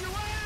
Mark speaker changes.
Speaker 1: your way